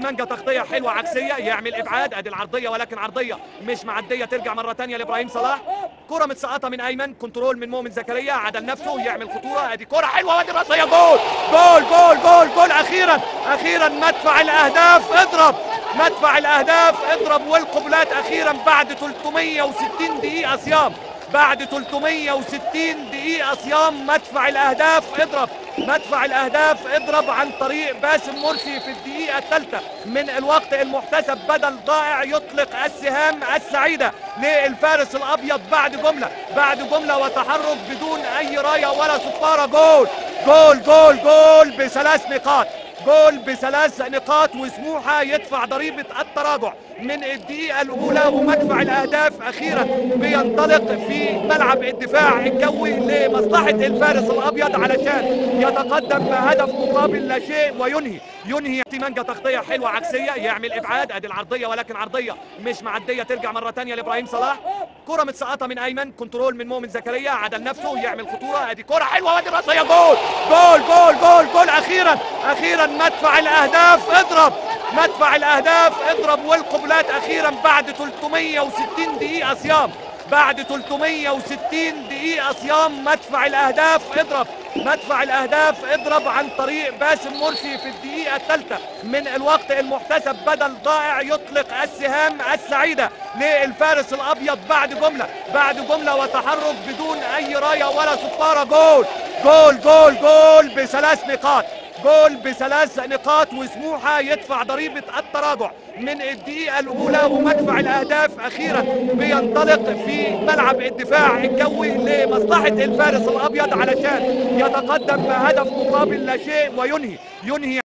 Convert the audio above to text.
مانجا تغطية حلوة عكسية يعمل إبعاد أدي العرضية ولكن عرضية مش معدية ترجع مرة ثانية لإبراهيم صلاح. كرة متسقطه من أيمن control من مؤمن زكريا عدل نفسه يعمل خطورة أدي كرة حلوة وادي راسيه جول جول جول جول جول. أخيرا أخيرا مدفع الأهداف اضرب مدفع الأهداف اضرب والقبلات أخيرا بعد 360 دقيقة صيام بعد 360 دقيقة صيام مدفع الأهداف اضرب. مدفع الأهداف اضرب عن طريق باسم مرسي في الدقيقة الثالثة. من الوقت المحتسب بدل ضائع يطلق السهام السعيدة للفارس الأبيض بعد جملة. بعد جملة وتحرك بدون أي راية ولا صفارة جول جول جول جول بثلاث نقاط. جول بثلاث نقاط وسموحة يدفع ضريبة التراجع من الدقيقة الأولى ومدفع الأهداف أخيرا. بينطلق في ملعب الدفاع الجوي لمصلحة الفارس الأبيض علشان يتقدم بهدف مقابل لا شيء وينهي. ينهي مانجا تغطية حلوة عكسية يعمل إبعاد. أدي العرضية ولكن عرضية مش معدية ترجع مرة ثانية لإبراهيم صلاح. كرة متسقطة من أيمن control من مؤمن زكريا عدل نفسه يعمل خطورة. أدي كرة حلوة وادي راسية جول جول جول جول جول. أخيرا أخيرا مدفع الأهداف. اضرب مدفع الأهداف. اضرب والقبلات أخيرا بعد 360 دقيقة صيام. بعد 360 دقيقة صيام مدفع الأهداف اضرب مدفع الأهداف اضرب عن طريق باسم مرسي في الدقيقة الثالثة. من الوقت المحتسب بدل ضائع يطلق السهام السعيدة للفارس الأبيض بعد جملة. بعد جملة وتحرك بدون أي راية ولا صفارة جول جول جول جول بثلاث نقاط. جول بثلاث نقاط وسموحة يدفع ضريبة التراجع. من الدقيقة الأولى ومدفع الأهداف أخيرا. بينطلق في ملعب الدفاع الجوي لمصلحة الفارس الأبيض علشان يتقدم بهدف مقابل لا شيء وينهي. ينهي